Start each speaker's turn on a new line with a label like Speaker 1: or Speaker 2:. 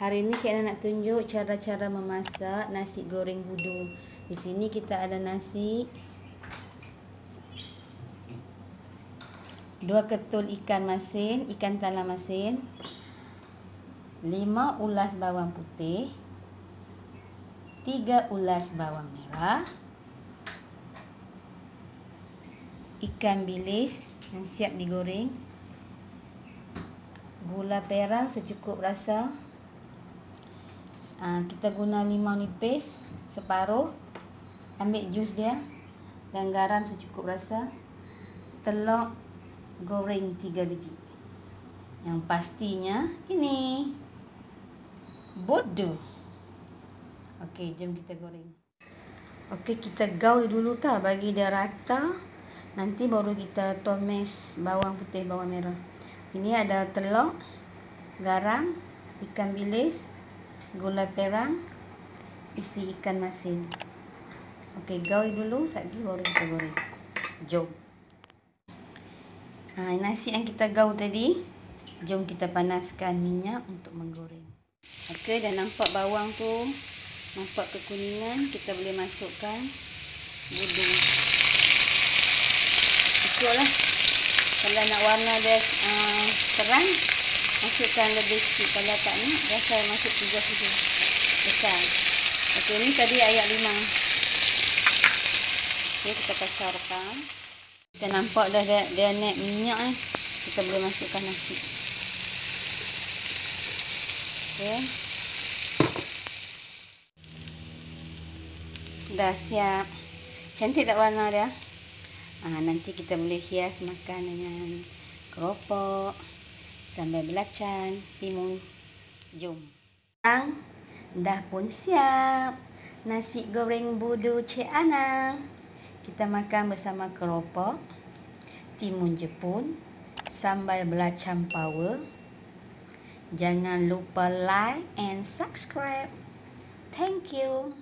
Speaker 1: hari ni Cik Ana nak tunjuk cara-cara memasak nasi goreng budu. Di sini kita ada nasi. Dua ketul ikan masin, ikan talam masin. Lima ulas bawang putih. Tiga ulas bawang merah. Ikan bilis yang siap digoreng gula perang secukup rasa ha, kita guna limau nipis separuh ambil jus dia dan garam secukup rasa telur goreng tiga biji. Yang pastinya ini bodoh. Okey, jom kita goreng. Okey, kita gaul dulu tak bagi dia rata nanti baru kita tumis bawang putih bawang merah. Ini ada telur, garam, ikan bilis, gula perang, isi ikan masin. Okey, gaul dulu, lagi baru kita goreng. Jom. Ha, nasi yang kita gaul tadi, jom kita panaskan minyak untuk menggoreng. Okey, dah nampak bawang tu, nampak kekuningan, kita boleh masukkan budu. Ikutlah kalau nak warna dia uh, terang masukkan lebih sikit kalau tak nak rasa masuk tiga susu besar. Okey ni tadi ayat lima. Okey kita kacaukan kita nampak dah dia, dia naik minyak eh. Kita boleh masukkan nasi. Okey. Dah siap. Cantik tak warna dia? Ha, nanti kita boleh hias makan dengan keropok, sambal belacan, timun. Jom. Ang dah pun siap. Nasi goreng budu Cik Anang. Kita makan bersama keropok, timun jepun, sambal belacan power. Jangan lupa like and subscribe. Thank you.